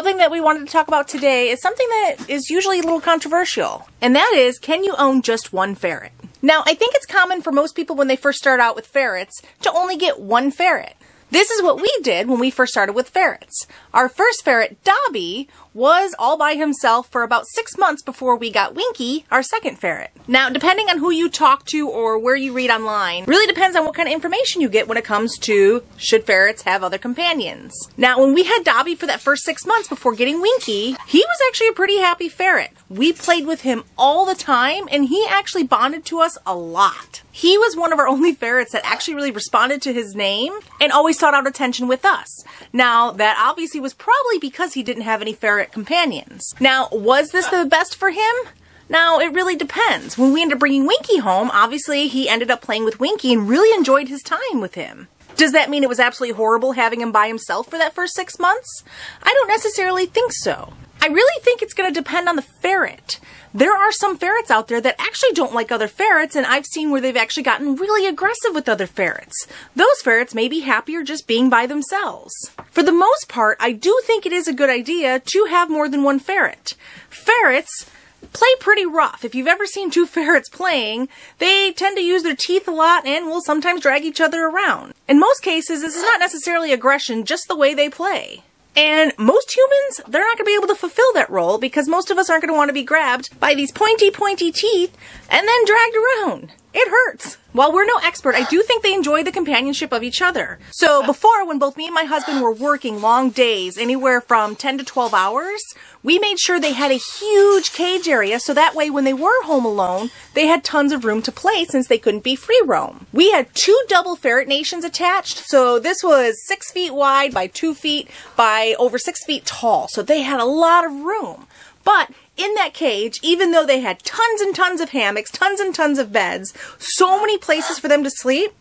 Something that we wanted to talk about today is something that is usually a little controversial, and that is can you own just one ferret? Now, I think it's common for most people when they first start out with ferrets to only get one ferret. This is what we did when we first started with ferrets. Our first ferret, Dobby, was all by himself for about six months before we got Winky, our second ferret. Now, depending on who you talk to or where you read online, really depends on what kind of information you get when it comes to should ferrets have other companions. Now, when we had Dobby for that first six months before getting Winky, he was actually a pretty happy ferret. We played with him all the time and he actually bonded to us a lot. He was one of our only ferrets that actually really responded to his name and always sought out attention with us. Now, that obviously was probably because he didn't have any ferret companions. Now, was this the best for him? Now, it really depends. When we ended up bringing Winky home, obviously he ended up playing with Winky and really enjoyed his time with him. Does that mean it was absolutely horrible having him by himself for that first six months? I don't necessarily think so. I really think it's going to depend on the ferret. There are some ferrets out there that actually don't like other ferrets, and I've seen where they've actually gotten really aggressive with other ferrets. Those ferrets may be happier just being by themselves. For the most part, I do think it is a good idea to have more than one ferret. Ferrets play pretty rough. If you've ever seen two ferrets playing, they tend to use their teeth a lot and will sometimes drag each other around. In most cases, this is not necessarily aggression, just the way they play. And most humans, they're not going to be able to fulfill that role because most of us aren't going to want to be grabbed by these pointy, pointy teeth and then dragged around. It hurts. While we're no expert, I do think they enjoy the companionship of each other. So before, when both me and my husband were working long days, anywhere from 10 to 12 hours, we made sure they had a huge cage area so that way when they were home alone, they had tons of room to play since they couldn't be free roam. We had two double ferret nations attached, so this was six feet wide by two feet by over six feet tall, so they had a lot of room. But in that cage, even though they had tons and tons of hammocks, tons and tons of beds, so many places for them to sleep,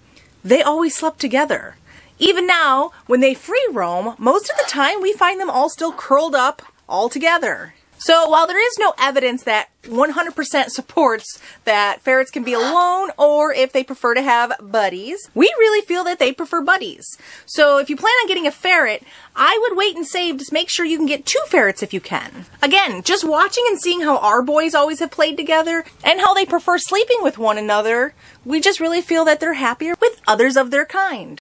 they always slept together. Even now, when they free roam, most of the time we find them all still curled up all together. So while there is no evidence that 100% supports that ferrets can be alone or if they prefer to have buddies, we really feel that they prefer buddies. So if you plan on getting a ferret, I would wait and save to make sure you can get two ferrets if you can. Again, just watching and seeing how our boys always have played together and how they prefer sleeping with one another, we just really feel that they're happier with others of their kind.